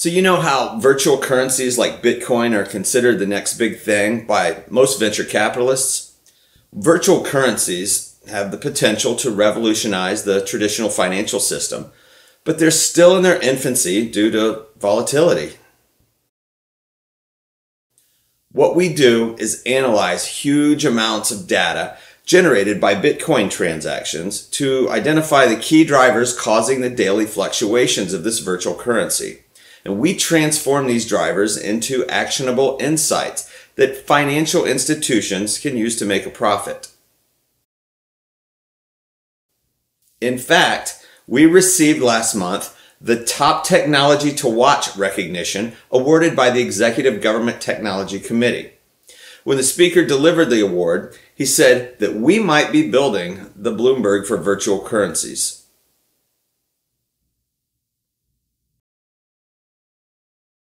So, you know how virtual currencies like Bitcoin are considered the next big thing by most venture capitalists? Virtual currencies have the potential to revolutionize the traditional financial system, but they're still in their infancy due to volatility. What we do is analyze huge amounts of data generated by Bitcoin transactions to identify the key drivers causing the daily fluctuations of this virtual currency. And we transform these drivers into actionable insights that financial institutions can use to make a profit. In fact, we received last month the Top Technology to Watch recognition awarded by the Executive Government Technology Committee. When the speaker delivered the award, he said that we might be building the Bloomberg for virtual currencies.